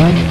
What?